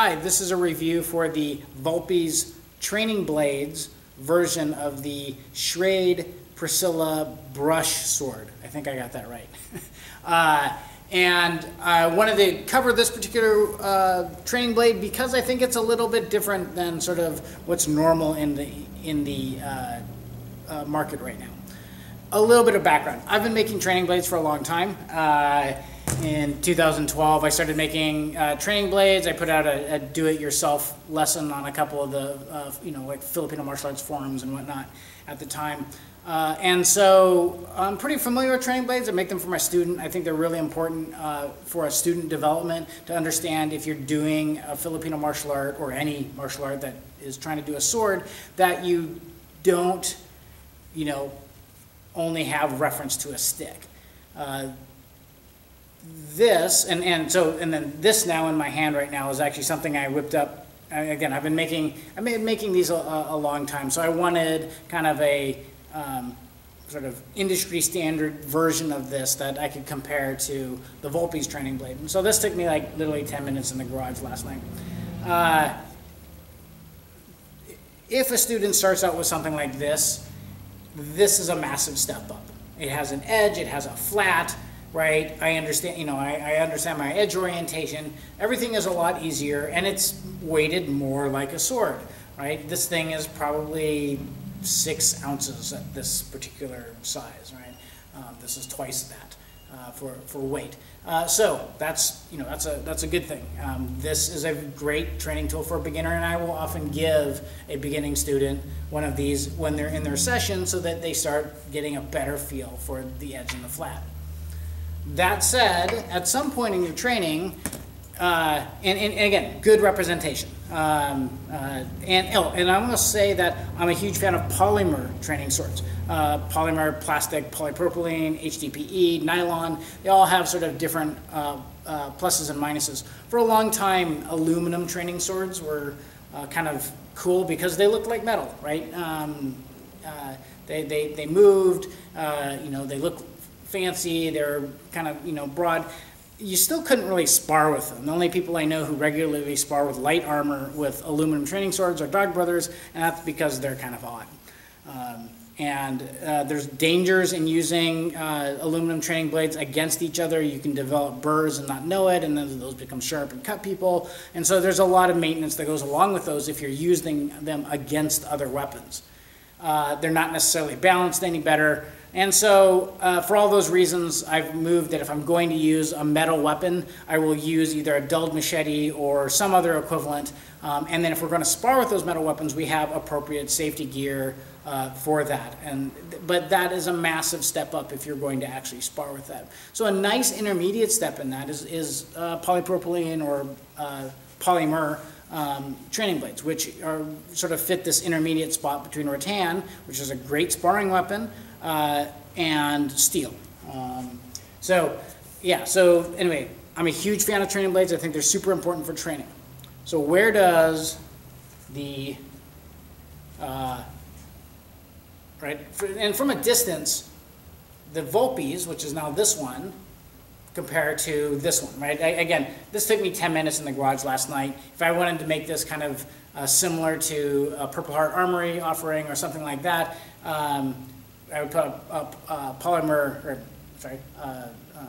Hi, this is a review for the Vulpes Training Blades version of the Schrade Priscilla brush sword. I think I got that right. uh, and I wanted to cover this particular uh, training blade because I think it's a little bit different than sort of what's normal in the, in the uh, uh market right now. A little bit of background. I've been making training blades for a long time. Uh, in 2012, I started making uh, training blades. I put out a, a do-it-yourself lesson on a couple of the, uh, you know, like Filipino martial arts forums and whatnot at the time. Uh, and so I'm pretty familiar with training blades. I make them for my student. I think they're really important uh, for a student development to understand if you're doing a Filipino martial art or any martial art that is trying to do a sword, that you don't, you know, only have reference to a stick. This, and, and so, and then this now in my hand right now is actually something I whipped up. Again, I've been making, I've been making these a, a long time, so I wanted kind of a um, sort of industry standard version of this that I could compare to the Vulpes training blade. And so this took me like literally 10 minutes in the garage last night. Uh, if a student starts out with something like this, this is a massive step up. It has an edge, it has a flat, right? I understand, you know, I, I, understand my edge orientation. Everything is a lot easier and it's weighted more like a sword, right? This thing is probably six ounces at this particular size, right? Um, this is twice that uh, for, for weight. Uh, so that's, you know, that's a, that's a good thing. Um, this is a great training tool for a beginner and I will often give a beginning student one of these when they're in their session so that they start getting a better feel for the edge and the flat. That said, at some point in your training, uh, and, and, and, again, good representation. Um, uh, and, oh, and I want to say that I'm a huge fan of polymer training swords. Uh, polymer, plastic, polypropylene, HDPE, nylon, they all have sort of different uh, uh, pluses and minuses. For a long time, aluminum training swords were uh, kind of cool because they looked like metal, right? Um, they, they, they moved, you know, they look fancy, they're kind of, you know, broad you still couldn't really spar with them. The only people I know who regularly spar with light armor with aluminum training swords are Dog Brothers, and that's because they're kind of odd. Um, and uh, there's dangers in using uh, aluminum training blades against each other. You can develop burrs and not know it, and then those become sharp and cut people. And so there's a lot of maintenance that goes along with those if you're using them against other weapons. Uh, they're not necessarily balanced any better. And so uh, for all those reasons, I've moved that if I'm going to use a metal weapon, I will use either a dulled machete or some other equivalent. Um, and then if we're going to spar with those metal weapons, we have appropriate safety gear uh, for that. And, but that is a massive step up if you're going to actually spar with that. So a nice intermediate step in that is, is uh, polypropylene or uh, polymer um, training blades, which are sort of fit this intermediate spot between rattan, which is a great sparring weapon, and steel. Um, so, yeah, so anyway, I'm a huge fan of training blades. I think they're super important for training. So where does the, uh, right, and from a distance, the Vulpes, which is now this one, compared to this one, right? I, again, this took me 10 minutes in the garage last night. If I wanted to make this kind of uh, similar to a Purple Heart Armory offering or something like that, um, I would put a, a, polymer, or sorry, uh, um,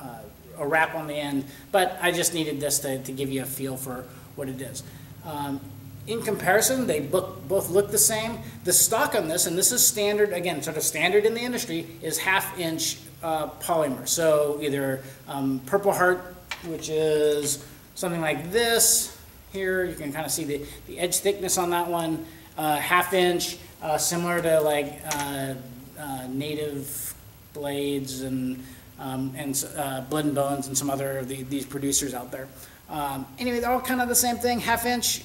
uh, a wrap on the end, but I just needed this to, to give you a feel for what it is. Um, in comparison, they look, both look the same. The stock on this, and this is standard, again, sort of standard in the industry, is half inch uh, polymer. So either um, Purple Heart, which is something like this. Here, you can kind of see the, the edge thickness on that one. Uh, half inch, uh, similar to like uh, uh, native blades and um, and uh, blood and bones and some other of the, these producers out there. Um, anyway, they're all kind of the same thing. Half inch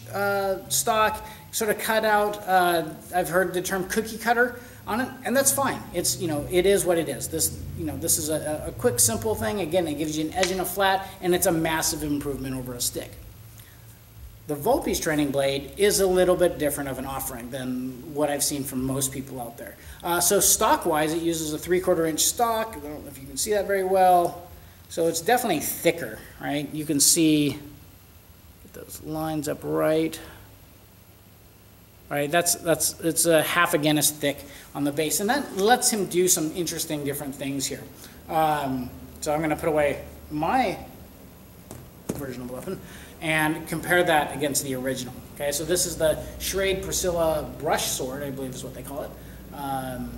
stock, sort of cut out. I've heard the term cookie cutter on it, and that's fine. It's you know it is what it is. This you know this is a, a quick simple thing. Again, it gives you an edge and a flat, and it's a massive improvement over a stick. The Vulpes training blade is a little bit different of an offering than what I've seen from most people out there. Uh, so stock-wise, it uses a three-quarter inch stock. I don't know if you can see that very well. So it's definitely thicker, right? You can see those lines up right. Right, that's, that's, it's a half a Guinness thick on the base, and that lets him do some interesting different things here. Um, so I'm gonna put away my version of the weapon and compare that against the original. Okay, so this is the Schrade Priscilla brush sword, I believe is what they call it. Um,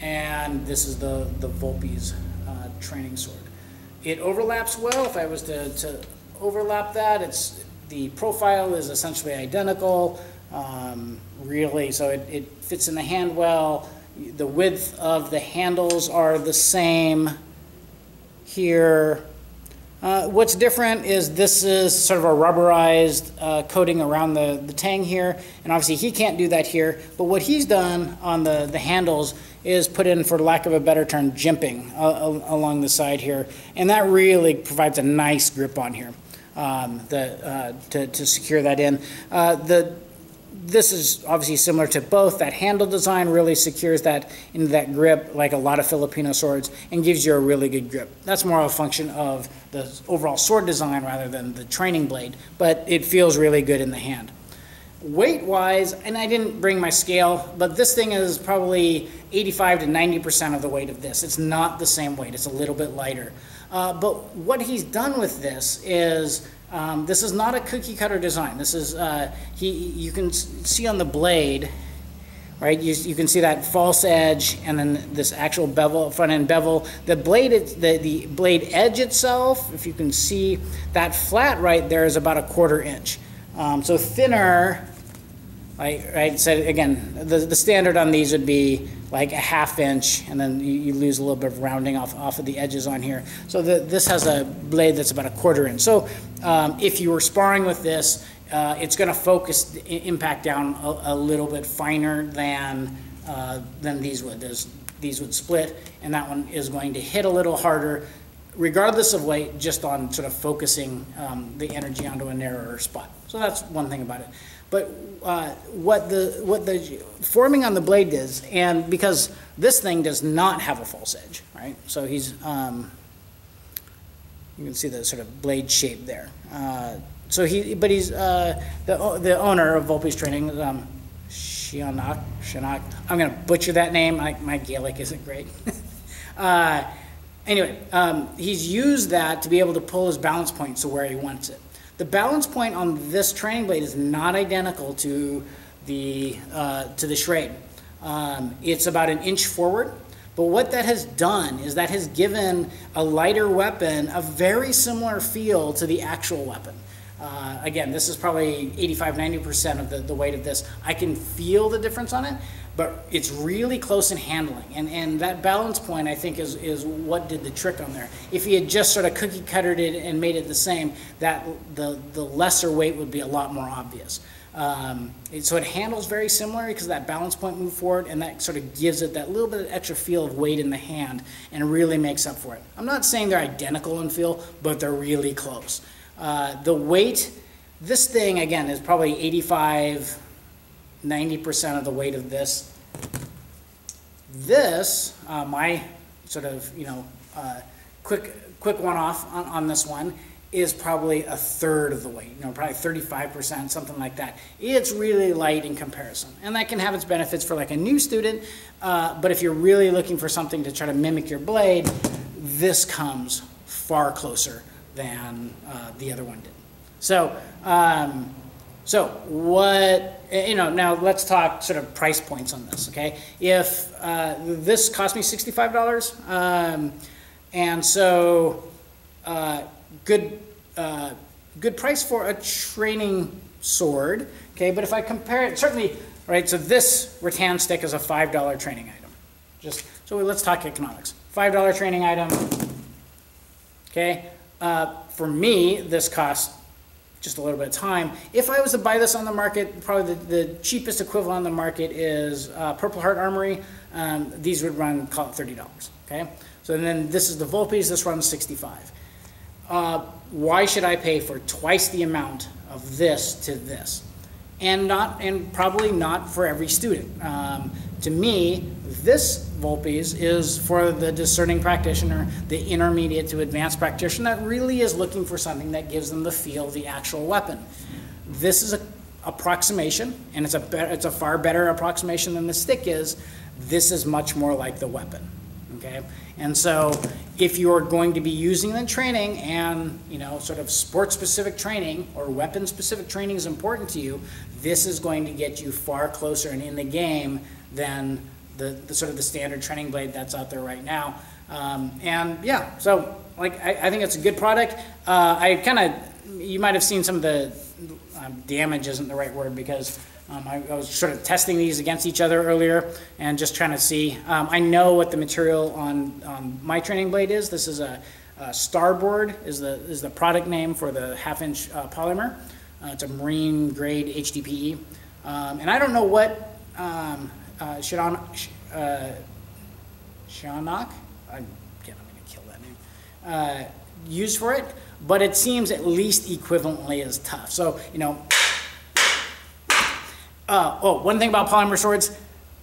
and this is the, the Vulpes uh, training sword. It overlaps well. If I was to, to overlap that, it's the profile is essentially identical. Um, really, so it, it fits in the hand well. The width of the handles are the same here. Uh, what's different is this is sort of a rubberized uh, coating around the, the tang here, and obviously he can't do that here, but what he's done on the, the handles is put in, for lack of a better term, jimping uh, along the side here, and that really provides a nice grip on here um, the, uh, to, to secure that in. Uh, the this is obviously similar to both. That handle design really secures that into that grip like a lot of Filipino swords and gives you a really good grip. That's more of a function of the overall sword design rather than the training blade, but it feels really good in the hand. Weight-wise, and I didn't bring my scale, but this thing is probably 85 to 90% of the weight of this. It's not the same weight. It's a little bit lighter. Uh, but what he's done with this is um, this is not a cookie cutter design. This is, uh, he, you can see on the blade, right, you, you can see that false edge and then this actual bevel, front end bevel. The blade, the, the blade edge itself, if you can see that flat right there is about a quarter inch. Um, so thinner, right, so again, the, the standard on these would be like a half inch, and then you, you, lose a little bit of rounding off, off of the edges on here. So the, this has a blade that's about a quarter inch. So um, if you were sparring with this, uh, it's going to focus impact down a, a, little bit finer than uh, than these would. These would split, and that one is going to hit a little harder, regardless of weight, just on sort of focusing um, the energy onto a narrower spot. So that's one thing about it. But uh, what the what the forming on the blade is, and because this thing does not have a false edge, right? So he's um, you can see the sort of blade shape there. Uh, so he, but he's uh, the the owner of Vulpes Training, um, Shianak. Shianak. I'm going to butcher that name. My, my Gaelic isn't great. uh, anyway, um, he's used that to be able to pull his balance point to where he wants it. The balance point on this training blade is not identical to the, uh, to the Schrade. Um, it's about an inch forward, but what that has done is that has given a lighter weapon a very similar feel to the actual weapon. Uh, again, this is probably 85, 90% of the, the weight of this. I can feel the difference on it, but it's really close in handling. And, and that balance point, I think, is, is what did the trick on there. If he had just sort of cookie cuttered it and made it the same, that the, the lesser weight would be a lot more obvious. Um, so it handles very similar because that balance point moved forward and that sort of gives it that little bit of extra feel of weight in the hand and really makes up for it. I'm not saying they're identical in feel, but they're really close. Uh, the weight, this thing again is probably 85, 90% of the weight of this. This, uh, my sort of, you know, uh, quick, quick one off on, on this one is probably a third of the weight, you know, probably 35%, something like that. It's really light in comparison. And that can have its benefits for like a new student, uh, but if you're really looking for something to try to mimic your blade, this comes far closer than uh, the other one did. So, um, so what, you know, now let's talk sort of price points on this, okay? If uh, this cost me $65, um, and so uh, good, uh, good price for a training sword, okay? But if I compare it, certainly, right, so this rattan stick is a $5 training item. Just, so let's talk economics. $5 training item, okay? Uh, for me, this costs just a little bit of time. If I was to buy this on the market, probably the, the cheapest equivalent on the market is uh, Purple Heart Armory. Um, these would run, call it $30, okay? So then this is the Vulpes, this runs 65. Uh, why should I pay for twice the amount of this to this? And not, and probably not for every student. Um, to me, this Vulpes is for the discerning practitioner, the intermediate to advanced practitioner that really is looking for something that gives them the feel of the actual weapon. This is a approximation, and it's a it's a far better approximation than the stick is. This is much more like the weapon. Okay, and so if you're going to be using the training, and you know, sort of sport-specific training or weapon-specific training is important to you, this is going to get you far closer and in the game than the, the sort of the standard training blade that's out there right now. Um, and yeah, so like I, I think it's a good product. Uh, I kind of you might have seen some of the um, damage isn't the right word because um, I, I was sort of testing these against each other earlier and just trying to see. Um, I know what the material on, my training blade is. This is a, a Starboard is the is the product name for the half inch uh, polymer. Uh, it's a marine grade HDPE, um, and I don't know what um, uh, uh, Shannock, I'm gonna kill that name, uh, used for it, but it seems at least equivalently as tough. So, you know, uh, oh, one thing about polymer swords,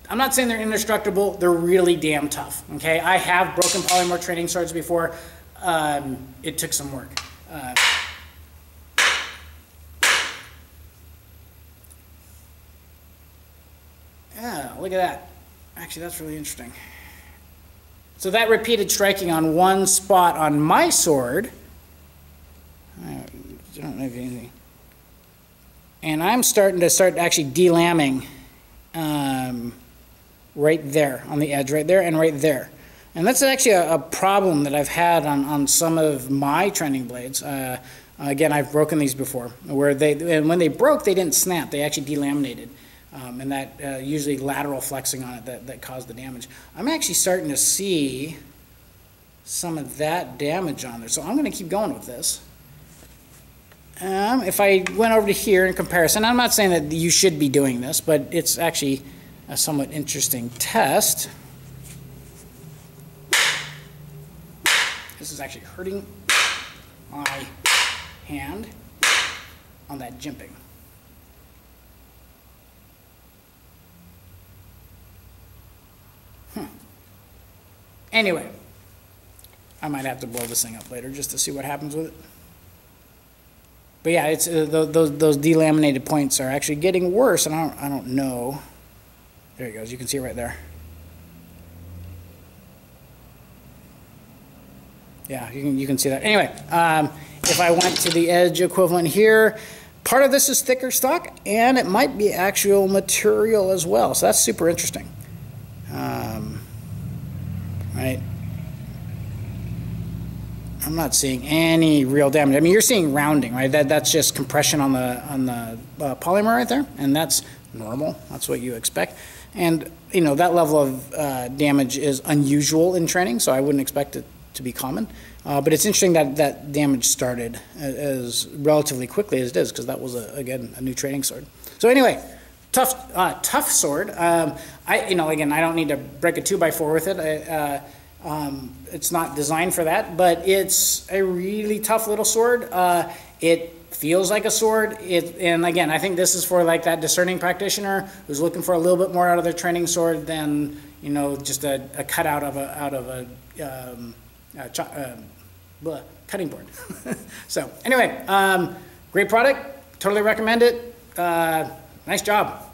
I'm not saying they're indestructible, they're really damn tough, okay? I have broken polymer training swords before. Um, it took some work. Uh, yeah, look at that. Actually, that's really interesting. So that repeated striking on one spot on my sword, I don't know if anything, and I'm starting to start actually delamming um, right there on the edge, right there and right there. And that's actually a, a problem that I've had on, on some of my training blades. Uh, again, I've broken these before, where they, and when they broke, they didn't snap, they actually delaminated. Um, and that uh, usually lateral flexing on it that, that caused the damage. I'm actually starting to see some of that damage on there. So I'm going to keep going with this. Um, if I went over to here in comparison, I'm not saying that you should be doing this, but it's actually a somewhat interesting test. This is actually hurting my hand on that jimping. Hmm. Anyway, I might have to blow this thing up later just to see what happens with it. But yeah, it's uh, those those delaminated points are actually getting worse, and I don't I don't know. There it goes. You can see it right there. Yeah, you can you can see that. Anyway, um, if I went to the edge equivalent here, part of this is thicker stock, and it might be actual material as well. So that's super interesting. Um, right. I'm not seeing any real damage. I mean, you're seeing rounding, right? That that's just compression on the on the uh, polymer right there, and that's normal. That's what you expect. And you know that level of uh, damage is unusual in training, so I wouldn't expect it to be common. Uh, but it's interesting that that damage started as, as relatively quickly as it is, because that was a, again a new training sword. So anyway, tough uh, tough sword. Um, I you know again I don't need to break a two by four with it. I, uh, um, it's not designed for that, but it's a really tough little sword. Uh, it feels like a sword. It, and again, I think this is for like that discerning practitioner who's looking for a little bit more out of their training sword than you know just a, a cutout of a out of a, um, a uh, blah, cutting board. so anyway, um, great product. Totally recommend it. Uh, nice job.